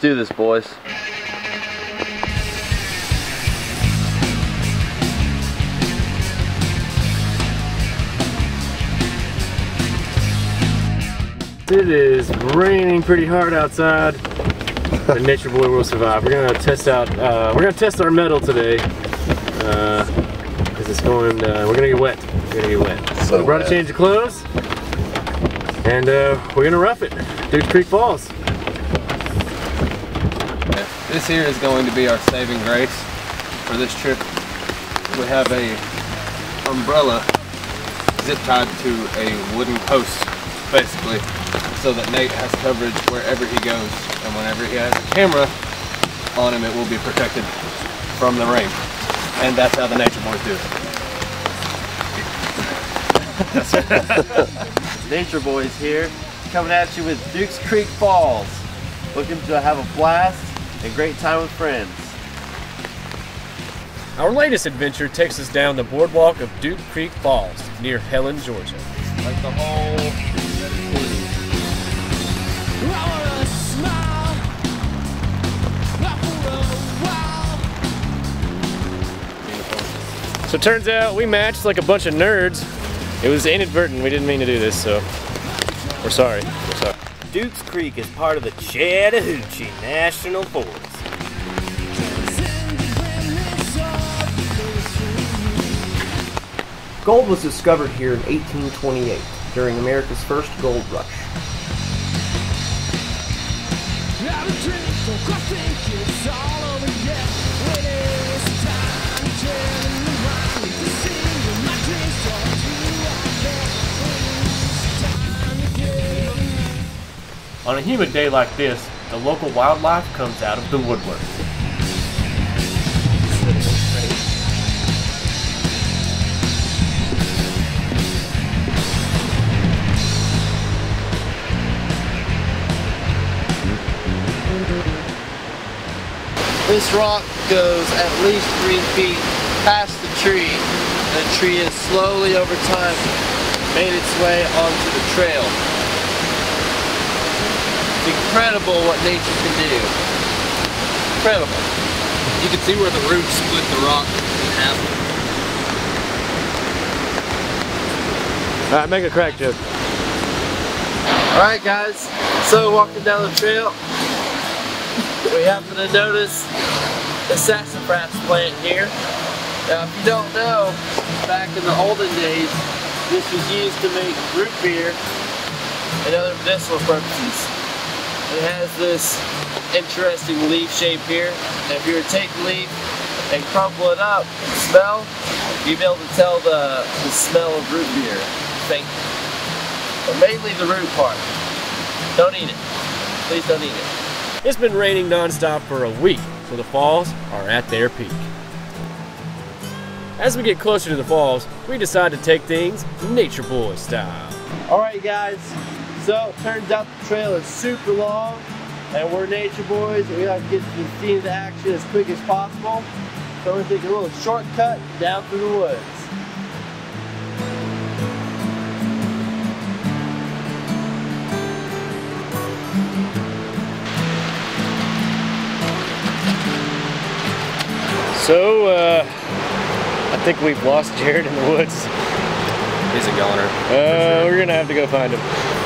do this, boys. It is raining pretty hard outside. The Nature Boy will survive. We're gonna test out. Uh, we're gonna test our mettle today because it's going. Uh, we're gonna get wet. We're gonna get wet. So we brought wet. a change of clothes, and uh, we're gonna rough it. Dukes Creek Falls. This here is going to be our saving grace for this trip. We have a umbrella zip tied to a wooden post, basically, so that Nate has coverage wherever he goes. And whenever he has a camera on him, it will be protected from the rain. And that's how the Nature Boyz do it. Nature Boyz here, coming at you with Dukes Creek Falls. Looking to have a blast and great time with friends. Our latest adventure takes us down the boardwalk of Duke Creek Falls near Helen, Georgia. Like the whole So it turns out we matched like a bunch of nerds. It was inadvertent. We didn't mean to do this, so we're sorry. We're sorry. Dukes Creek is part of the Chattahoochee National Forest. Gold was discovered here in 1828 during America's first gold rush. On a humid day like this, the local wildlife comes out of the woodwork. This rock goes at least three feet past the tree. The tree has slowly over time made its way onto the trail. It's incredible what nature can do. Incredible. You can see where the roots split the rock in half. Alright, make a crack joke. Alright guys, so walking down the trail, we happen to notice the sassafras plant here. Now if you don't know, back in the olden days, this was used to make root beer and other medicinal purposes. It has this interesting leaf shape here. And if you were to take the leaf and crumple it up and smell, you'd be able to tell the, the smell of root beer. Faint. But mainly the root part. Don't eat it. Please don't eat it. It's been raining nonstop for a week, so the falls are at their peak. As we get closer to the falls, we decide to take things Nature Boy style. Alright guys, so it turns out the trail is super long and we're nature boys and we like to get to the scene of the action as quick as possible. So we're gonna take a little shortcut down through the woods. So, uh, I think we've lost Jared in the woods. He's a goner. Uh, we're gonna have to go find him.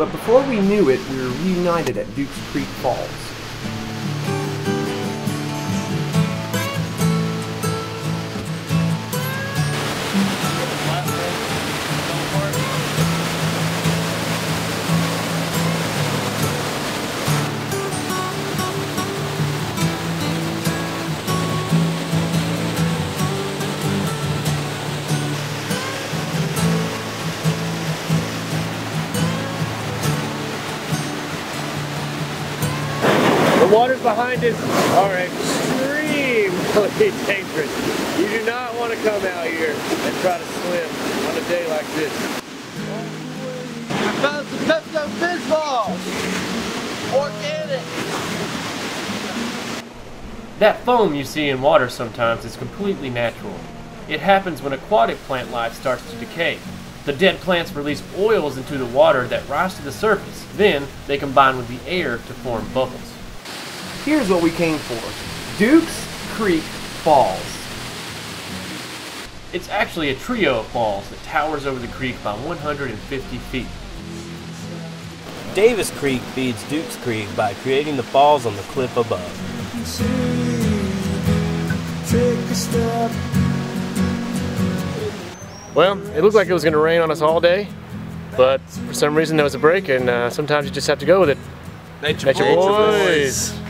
But before we knew it, we were reunited at Dukes Creek Falls. Waters behind us are extremely dangerous. You do not want to come out here and try to swim on a day like this. I found some Pepto Bismol! Organic! That foam you see in water sometimes is completely natural. It happens when aquatic plant life starts to decay. The dead plants release oils into the water that rise to the surface. Then they combine with the air to form bubbles. Here's what we came for Duke's Creek Falls. It's actually a trio of falls that towers over the creek by 150 feet. Davis Creek feeds Dukes Creek by creating the falls on the cliff above. Well, it looked like it was going to rain on us all day, but for some reason there was a break, and uh, sometimes you just have to go with it. Nature, Nature boys. boys.